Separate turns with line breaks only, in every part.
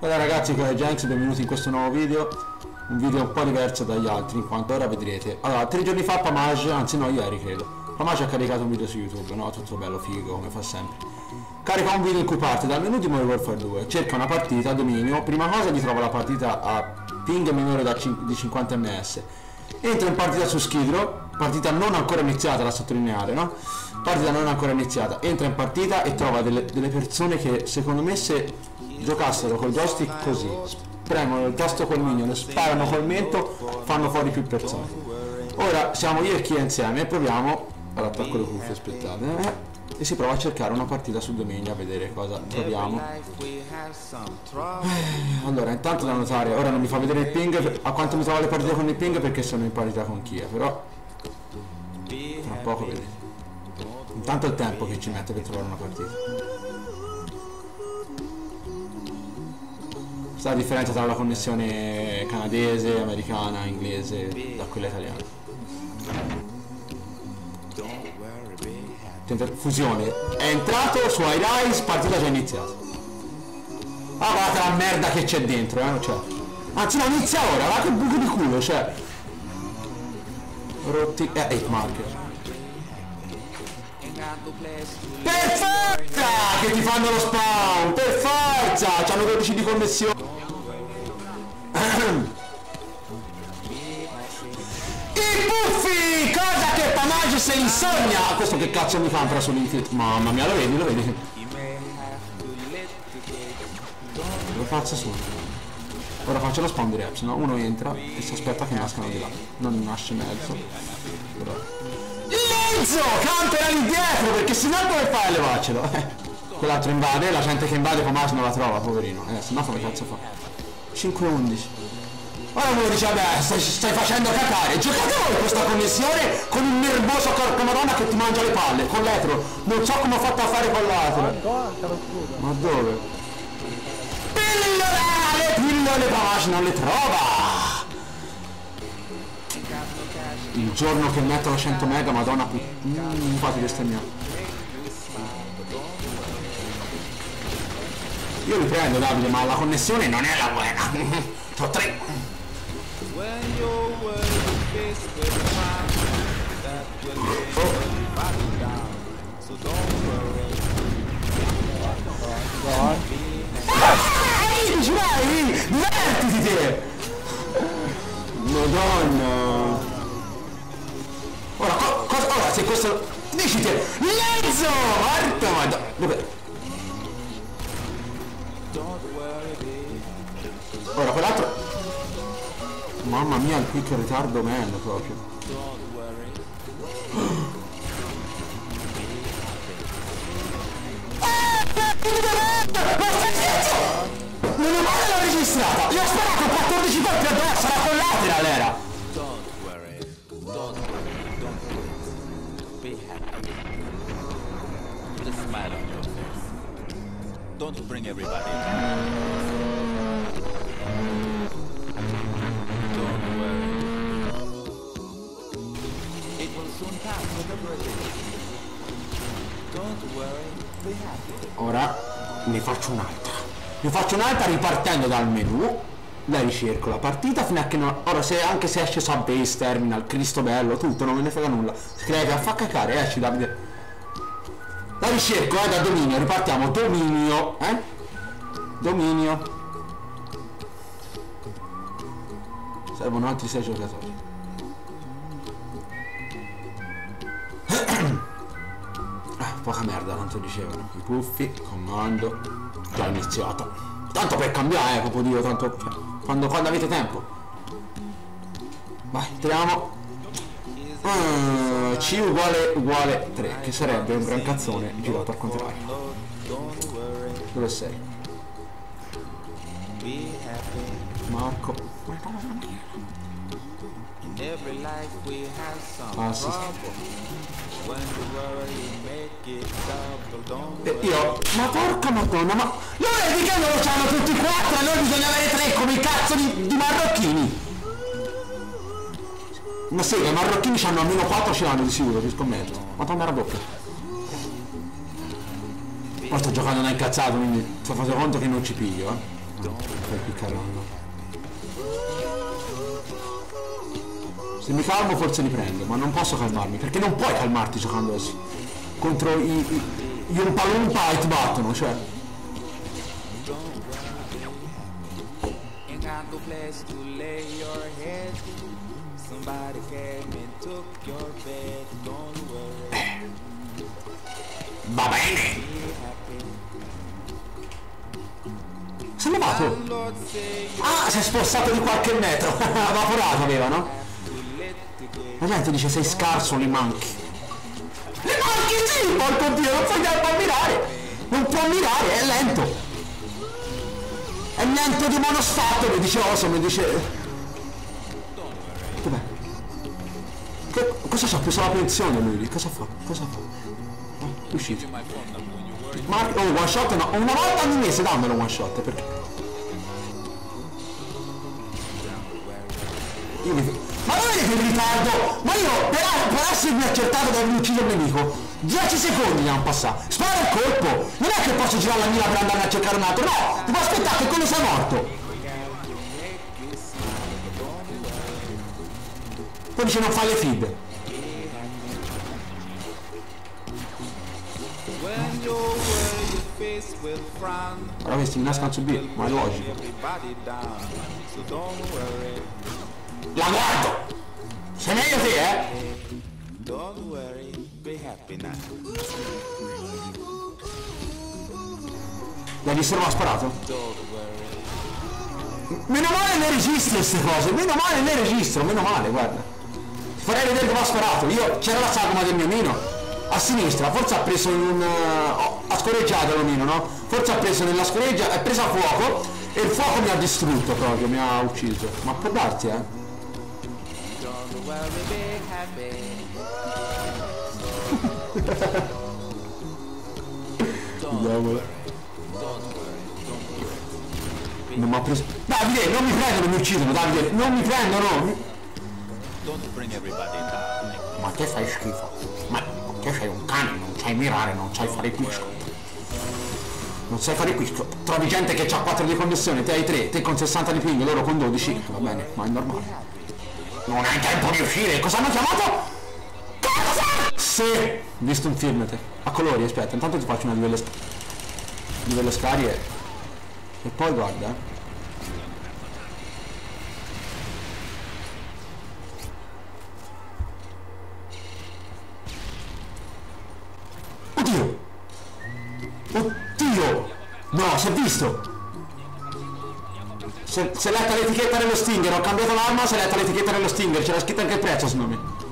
Allora ragazzi, qua è Jenks, benvenuti in questo nuovo video. Un video un po' diverso dagli altri, in quanto ora vedrete. Allora, tre giorni fa Pamage, anzi no, ieri credo. Pamage ha caricato un video su YouTube, no? Tutto bello, figo, come fa sempre. Carica un video in cui parte dal menu di Modern Warfare 2, cerca una partita dominio, prima cosa gli trova la partita a ping minore di 50 ms. Entra in partita su Skidrow, partita non ancora iniziata da sottolineare, no? Partita non ancora iniziata, entra in partita e trova delle, delle persone che secondo me se giocassero col joystick così, premono il tasto col minion, sparano col mento, fanno fuori più persone. Ora siamo io e chi insieme e proviamo, allora attacco le cuffie, aspettate, eh, e si prova a cercare una partita su dominio a vedere cosa troviamo. Eh, Allora, intanto da notare, ora non mi fa vedere il ping, a quanto mi trova le partite con il ping perché sono in parità con Kia, però tra poco vedete. Intanto il tempo che ci mette per trovare una partita. La differenza tra la connessione canadese, americana, inglese da quella italiana. Fusione. È entrato su iRise, partita già iniziata. Ah guarda la merda che c'è dentro, eh, cioè. Anzi no, inizia ora, guarda che buco di culo, cioè. Rotti. Eh, 8 marker. Per forza! Che ti fanno lo spawn! Per forza! C'hanno 12 di connessione! Pamage se li sogna! Questo che cazzo mi compra sull'infinite? Mamma mia, lo vedi, lo vedi? Dove cazzo sono? Ora faccio lo spawn di no? Uno entra e si aspetta che nascano di là. Non nasce mezzo. Però... Mezzo! Campera lì dietro, perché se no come fai a levarcelo? Eh. Quell'altro invade, la gente che invade Pamage non la trova, poverino. Eh, se no come cazzo fa? 5-11. Ora uno dice, vabbè, stai, stai facendo cacare. Giocate voi questa connessione con il nervoso corpo madonna che ti mangia le palle, con l'etro. Non so come ho fatto a fare con l'altro. Ma dove? Pillole! Le pillole Pamage non le trova! Il giorno che mettono 100 mega, madonna put... Mm, fate bestemmiare. Io li prendo Davide, ma la connessione non è la buona. Sono tre. Madonna! Ora, co- cosa, ora, se questo... Dici te, Lenzo! Marta, madonna! Dov'è? Ora, quell'altro... Mamma mia, il quick ritardo man proprio. Non ho mai l'ho registrata! Gli ho sparato 14 colpi addosso, la collateral era!
Don't worry. Don't worry. Don't worry. Be happy. Put a smile on your face. Don't bring everybody down.
Ne faccio un'altra. Ne faccio un'altra ripartendo dal menu. La ricerco la partita fino a che non... Ora se anche se esce Subbase, Terminal, Cristo Bello, tutto, non me ne frega nulla. Scrive a fa cacare, esci Davide. La ricerco, eh, da dominio, ripartiamo. Dominio, eh? Dominio. Servono altri 6 giocatori. Poca merda, tanto dicevano. I puffi, comando, già iniziato. Tanto per cambiare, eh, proprio Dio, tanto. cioè, quando, quando avete tempo. Vai, entriamo. Ah, C uguale uguale 3, che sarebbe un gran cazzone girato al contrario. Dove sei? Marco.
In every life we have some
Ah, sì.
trouble. When you worry, you make it double. Don't
E io, ma porca madonna, ma... Lo vedi che loro c'hanno tutti e quattro e noi bisogna avere tre come i cazzo di, di marocchini? Ma sì, i marocchini hanno almeno 4 ce l'hanno di sicuro, ti scommetto. Madonna la bocca. Ma sto giocando da incazzato, quindi sto facendo conto che non ci piglio, eh. Per piccarlo. Se mi calmo forse li prendo, ma non posso calmarmi, perché non puoi calmarti giocando così. Contro i, gli Umpalumpa e ti battono, cioè.
Worry,
Va bene! è levato! Ah, si è spostato di qualche metro! Vaporato aveva, no? La gente dice sei scarso, li manchi. Li manchi sì, porco dio, non puoi neanche mirare! Non può mirare, è lento! È lento di monosfatto, mi dice Oso, mi dice... Dov'è? Che, cosa c'ha? Preso la pensione lui cosa fa? Cosa fa? È uscito. Ma oh, one shot no, una volta ogni mese dammelo one shot perché. Io mi... Ma non vedete il ritardo? Ma io per, per essermi accertato di aver ucciso nemico 10 secondi mi hanno passato. Spara il colpo. Non è che posso girare la mira per andare a cercare un altro No. Devo aspettare che quello sia morto. Poi dice non fa le feed. Ora questi mi nascono su B Ma è logico La guardo Sei meglio te eh
don't worry, be happy now.
L'hai visto come ha sparato?
Don't worry.
Meno male le registro queste cose, meno male le registro, meno male, guarda. Ti farei vedere come ha sparato. Io c'era la sagoma del mio mino a sinistra, forse ha preso un. oh, ha scorreggiato l'omino, no? Forse ha preso nella scoreggia, è presa a fuoco e il fuoco mi ha distrutto proprio, mi ha ucciso. Ma può darti, eh?
Be happy.
Non mi ha preso. Davide, non mi prendono, mi uccidono, Davide, non mi prendono! mi-
Don't bring everybody down.
Ma te fai schifo. Ma te sei un cane, non sai mirare, non sai fare quisco. Non sai fare quisco. Trovi gente che ha 4 di connessione, te hai 3, te con 60 di ping, loro con 12. Va bene, ma è normale. Non hai tempo di uscire, cosa hanno chiamato? Cosa? Sì, visto un film te. A colori, aspetta, intanto ti faccio una di quelle scarie. E poi guarda. Oddio! Oddio! No, si è visto! Se, se letta l'etichetta dello Stinger, ho cambiato l'arma, se letta l'etichetta dello Stinger, c'era scritto anche il prezzo secondo me.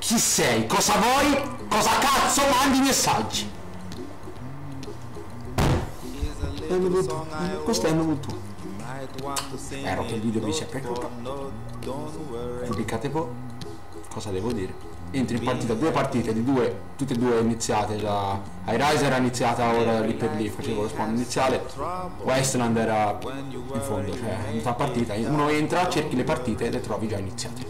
Chi sei? Cosa vuoi? Cosa cazzo mandi messaggi? Questo è venuto tu. Spero che il video vi sia piaciuto. Pubblicate voi. Cosa devo dire? Entri in partita, due partite di due, tutte e due iniziate già. iRise era iniziata ora lì per lì, facevo lo spawn iniziale. Westland era in fondo, cioè metà partita. Uno entra, cerchi le partite e le trovi già iniziate.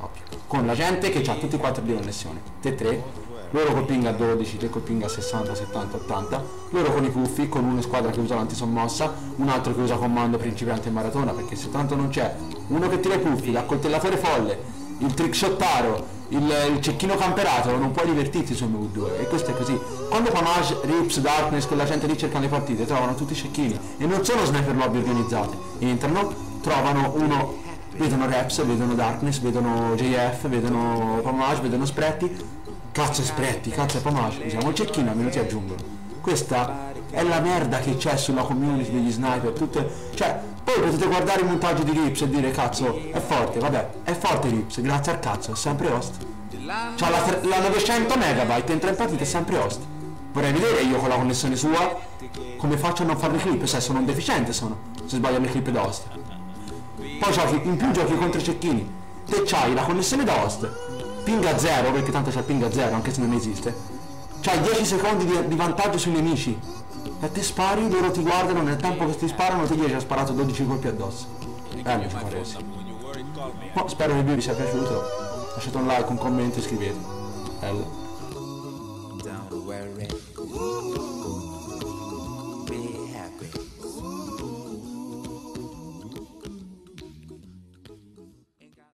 Ovvio. Con la gente che ha tutti e quattro di connessione. Te tre, loro col ping a 12, te col ping a 60, 70, 80, loro con i puffi, con una squadra che usa l'antisommossa, un altro che usa comando principiante in maratona, perché se tanto non c'è uno che tira i puffi, l'accoltellatore folle, il trickshottaro, il, il cecchino camperato, non puoi divertirti su MV2 e questo è così. Quando Pamage, Rips, Darkness, quella gente lì cercano le partite, trovano tutti i cecchini. E non sono sniper lobby organizzate, entrano, trovano uno, vedono Reps, vedono Darkness, vedono JF, vedono Pamage, vedono Spretti, cazzo Spretti, cazzo Pamage, usiamo il cecchino almeno ti aggiungono. Questa è la merda che c'è sulla community degli sniper, tutte, cioè, poi potete guardare i montaggi di Rips e dire cazzo, è forte, vabbè, è forte Rips, grazie al cazzo, è sempre host. C'ha la, la 900 megabyte, entra in partita è sempre host. Vorrei vedere io con la connessione sua come faccio a non fare le clip, se sono un deficiente sono, se sbaglio le clip da host. Poi giochi, in più giochi contro i cecchini. Te c'hai la connessione da host, ping a zero, perché tanto c'è il ping a zero, anche se non esiste. C'hai 10 secondi di, di vantaggio sui nemici. E te spari, loro ti guardano, nel tempo che ti sparano te gli hai già sparato 12 colpi addosso. Eh, mi fa così.
worry, call me.
Boh, spero che il video vi sia piaciuto. Lasciate un like, un commento e iscrivetevi. Bello.
Don't worry,